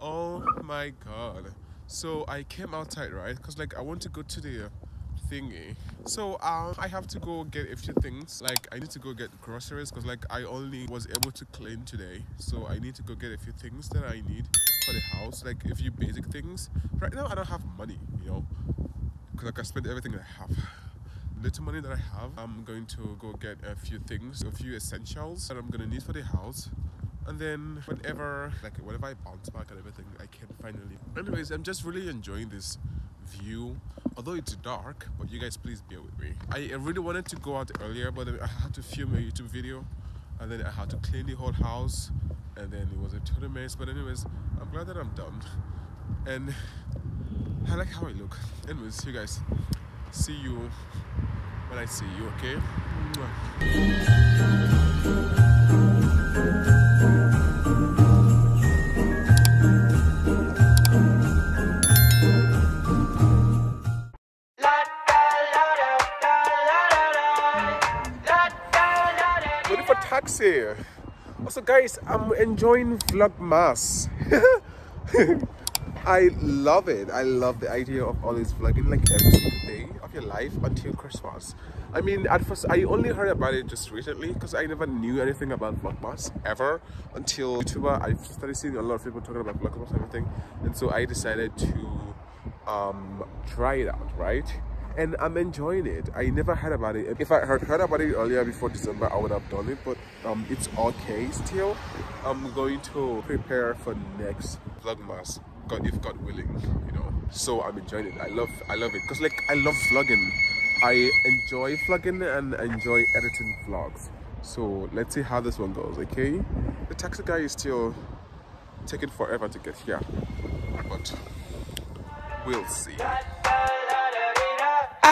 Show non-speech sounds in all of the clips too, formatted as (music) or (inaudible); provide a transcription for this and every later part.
Oh my god. So I came outside, right? Because like I want to go to the thingy. So um I have to go get a few things. Like I need to go get groceries because like I only was able to clean today. So I need to go get a few things that I need for the house. Like a few basic things. Right now I don't have money, you know. Because like I spent everything I have little money that I have, I'm going to go get a few things, a few essentials that I'm gonna need for the house. And then whenever, like whenever I bounce back and everything, I can finally. Anyways, I'm just really enjoying this view. Although it's dark, but you guys please bear with me. I really wanted to go out earlier, but I had to film a YouTube video, and then I had to clean the whole house, and then it was a total mess. But anyways, I'm glad that I'm done, and I like how I look. Anyways, you guys, see you when I see you, okay? For taxi. Also, guys, I'm enjoying Vlogmas. (laughs) I love it. I love the idea of always vlogging like every single day of your life until Christmas. I mean, at first, I only heard about it just recently because I never knew anything about Vlogmas ever until YouTuber. I started seeing a lot of people talking about Vlogmas and everything, and so I decided to um, try it out, right? And I'm enjoying it. I never heard about it. If I had heard about it earlier before December, I would have done it, but um, it's okay still. I'm going to prepare for next Vlogmas. God, if God willing, you know. So I'm enjoying it. I love, I love it because like I love vlogging. I enjoy vlogging and enjoy editing vlogs. So let's see how this one goes. Okay, the taxi guy is still taking forever to get here, but we'll see.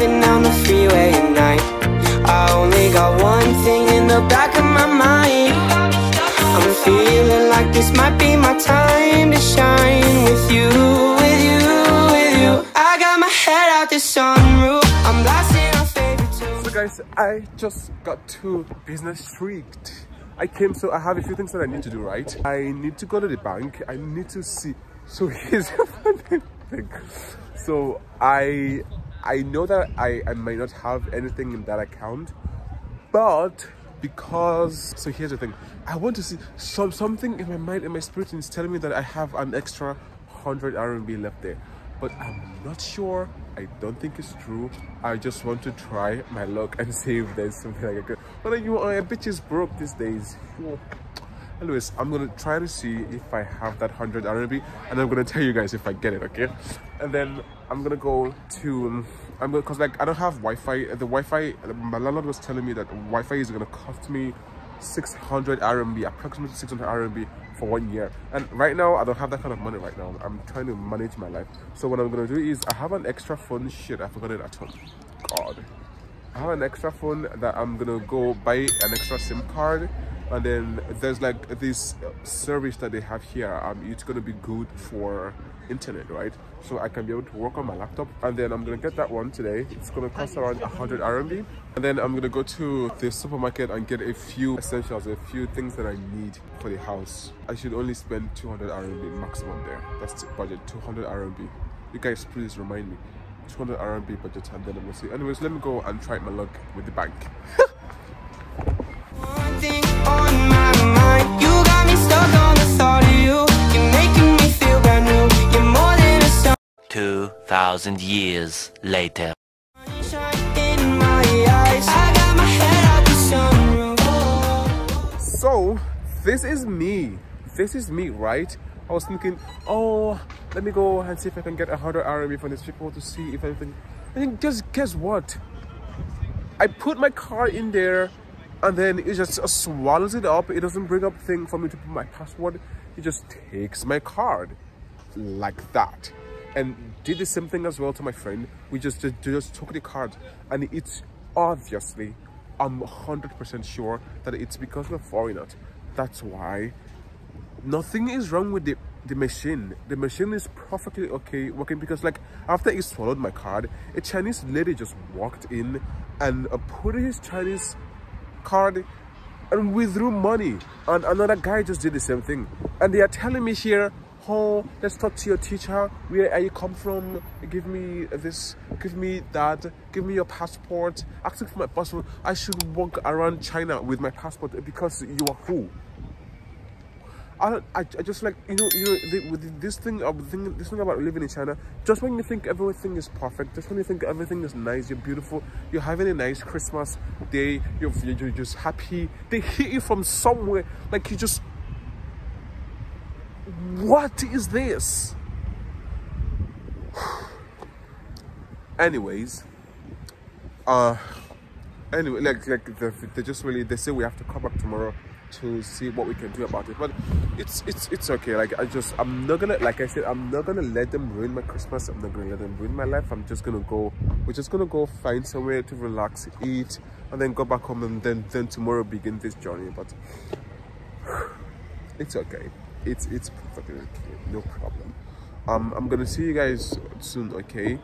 Driving down the freeway at night. I only got one thing in the back of my mind. I'm feeling like this might be my time to shine with you, with you, with you. I got my head out the sunroof. I'm blasting our favorite tunes. So guys, I just got to business street. I came, so I have a few things that I need to do, right? I need to go to the bank. I need to see. So (laughs) here's the thing. So I, I know that I, I might not have anything in that account, but because so here's the thing. I want to see some something in my mind in my spirit is telling me that i have an extra 100 rmb left there. But i'm not sure. I don't think it's true. I just want to try my luck and see if there's something like that but you know a bitch is broke these days anyways i'm gonna try to see if i have that 100 rmb and i'm gonna tell you guys if i get it okay? And then i'm gonna go to i'm gonna because like i don't have wi-fi. The wi-fi my landlord was telling me that wi-fi is gonna cost me 600 rmb approximately 600 rmb for one year. And right now i don't have that kind of money right now. I'm trying to manage my life. So what i'm gonna do is i have an extra phone. Shit i forgot it at home. God I have an extra phone that I'm gonna go buy an extra SIM card and then there's like this service that they have here. Um it's gonna be good for internet right? So I can be able to work on my laptop and then I'm gonna get that one today. It's gonna cost around 100 RMB and then I'm gonna go to the supermarket and get a few essentials a few things that I need for the house. I should only spend 200 RMB maximum there. That's the budget 200 RMB you guys please remind me 200 RMB budget and then we'll see. Anyways, let me go and try my luck with the bank. One thing on my mind. You got me stuck on the thought of you. You're making me feel brand new. You're more than a 2,000 years later. sunshine in my eyes. I got my head out the sunroof. so, this is me. This is me, right? I was thinking, oh, let me go and see if I can get a 100 RMB from these people to see if anything. And just guess what? I put my car in there and then it just swallows it up. It doesn't bring up thing for me to put my password. It just takes my card like that. And did the same thing as well to my friend. We just just, just took the card, and it's obviously, I'm 100% sure that it's because we're foreigners. That's why nothing is wrong with the the machine. The machine is perfectly okay working because like after he swallowed my card a chinese lady just walked in and uh, put his chinese card and withdrew money. And another guy just did the same thing. And they are telling me here oh let's talk to your teacher. Where are you come from? Give me this give me that give me your passport. Asking for my passport. I should walk around china with my passport because you are who I, I, I just like you know you know the, with this thing of thing this thing about living in China. Just when you think everything is perfect, just when you think everything is nice, you're beautiful, you're having a nice Christmas day, you're you're just happy. They hit you from somewhere like you just. What is this? (sighs) Anyways, uh, anyway, like like they, they just really they say we have to come back tomorrow to see what we can do about it. But it's it's it's okay. Like i just i'm not gonna like i said i'm not gonna let them ruin my christmas. I'm not gonna let them ruin my life. I'm just gonna go we're just gonna go find somewhere to relax eat and then go back home and then then tomorrow begin this journey. But (sighs) it's okay. It's it's perfectly okay. No problem. Um i'm gonna see you guys soon okay?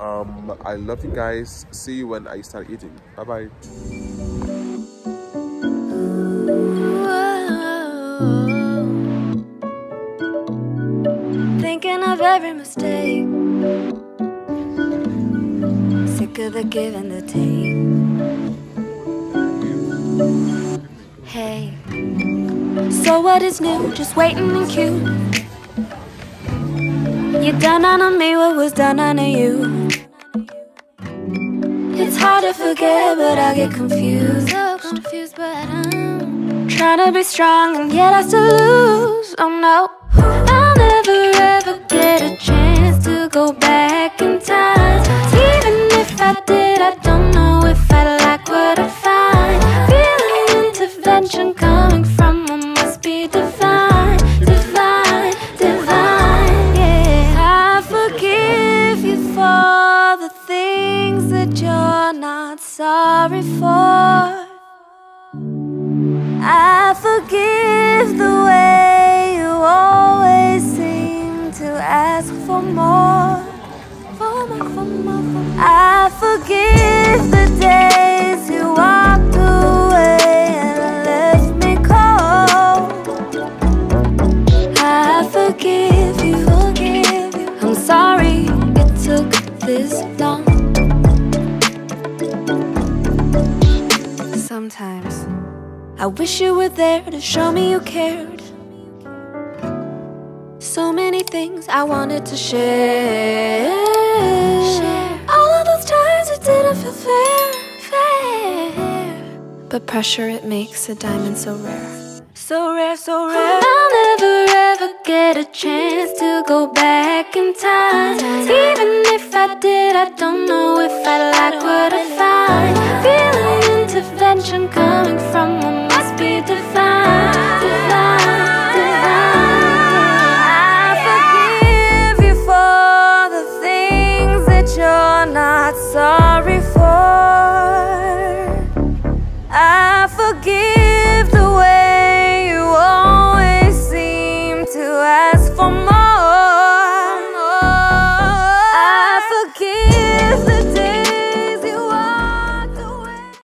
Um i love you guys. See you when i start eating. Bye bye of every mistake. Sick of the give and the take. Hey, so what is new? Just waiting in queue. You done on me what was done on you. It's hard to forget, but I get confused. So confused, but I'm trying to be strong, and yet I still lose. Oh no, I'll never ever get a chance to go back in time. Even if I did, I for more. For more, for more, for more. I forgive the days you walked away and left me cold. I forgive you, forgive you. I'm sorry it took this long. Sometimes I wish you were there to show me you cared. So many things I wanted to share. All of those times it didn't feel fair, fair. But pressure it makes a diamond so rare. So rare, so rare. I'll never ever get a chance to go back in time. Even if I did, I don't know